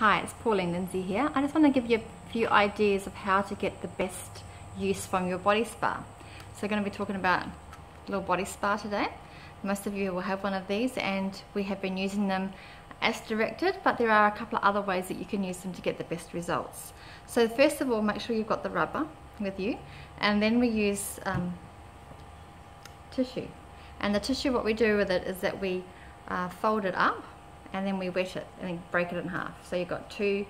Hi, it's Pauline Lindsay here. I just want to give you a few ideas of how to get the best use from your body spa. So we're going to be talking about a little body spa today. Most of you will have one of these and we have been using them as directed, but there are a couple of other ways that you can use them to get the best results. So first of all, make sure you've got the rubber with you and then we use um, tissue. And the tissue, what we do with it is that we uh, fold it up and then we wet it and then break it in half. So you've got two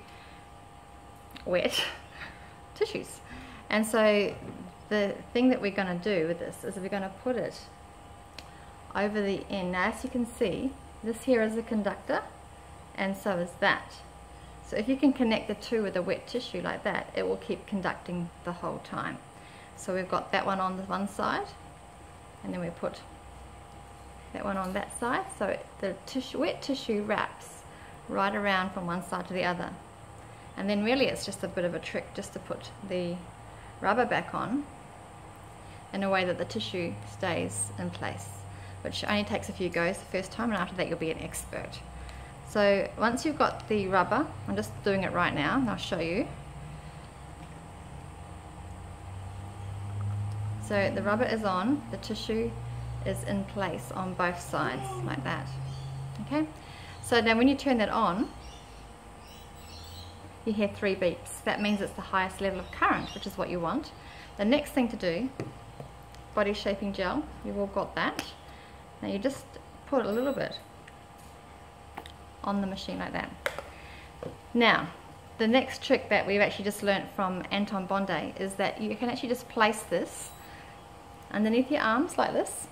wet tissues. And so the thing that we're going to do with this is we're going to put it over the end. Now as you can see, this here is a conductor and so is that. So if you can connect the two with a wet tissue like that, it will keep conducting the whole time. So we've got that one on the one side and then we put that one on that side. So the tissue, wet tissue wraps right around from one side to the other. And then really it's just a bit of a trick just to put the rubber back on in a way that the tissue stays in place which only takes a few goes the first time and after that you'll be an expert. So once you've got the rubber I'm just doing it right now and I'll show you. So the rubber is on the tissue is in place on both sides like that. Okay? So now when you turn that on you hear three beeps. That means it's the highest level of current which is what you want. The next thing to do body shaping gel. You've all got that. Now you just put a little bit on the machine like that. Now the next trick that we've actually just learnt from Anton Bonday is that you can actually just place this underneath your arms like this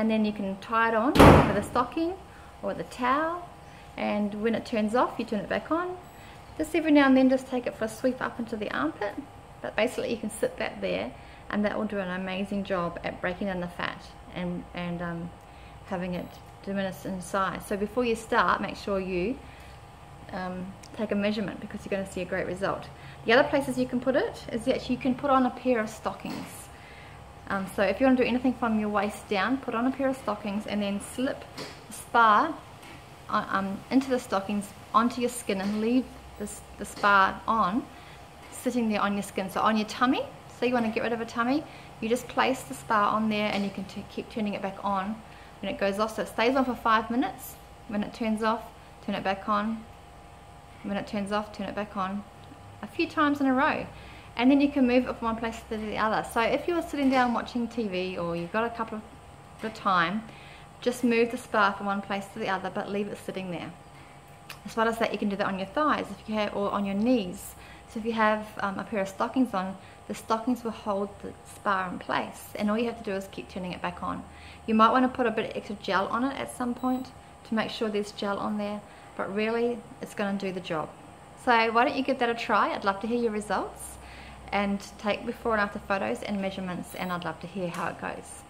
and then you can tie it on with a stocking or the towel. And when it turns off you turn it back on. Just every now and then just take it for a sweep up into the armpit. But basically you can sit that there and that will do an amazing job at breaking down the fat and, and um, having it diminish in size. So before you start make sure you um, take a measurement because you're going to see a great result. The other places you can put it is that you can put on a pair of stockings um, so if you want to do anything from your waist down, put on a pair of stockings and then slip the spa uh, um, into the stockings onto your skin and leave this, the spa on, sitting there on your skin. So on your tummy, so you want to get rid of a tummy, you just place the spa on there and you can keep turning it back on when it goes off. So it stays on for five minutes. When it turns off, turn it back on. When it turns off, turn it back on. A few times in a row and then you can move it from one place to the other. So if you're sitting down watching TV or you've got a couple of the time, just move the spa from one place to the other but leave it sitting there. As well as that you can do that on your thighs if you have, or on your knees. So if you have um, a pair of stockings on, the stockings will hold the spa in place and all you have to do is keep turning it back on. You might want to put a bit of extra gel on it at some point to make sure there's gel on there but really it's going to do the job. So why don't you give that a try? I'd love to hear your results and take before and after photos and measurements and I'd love to hear how it goes.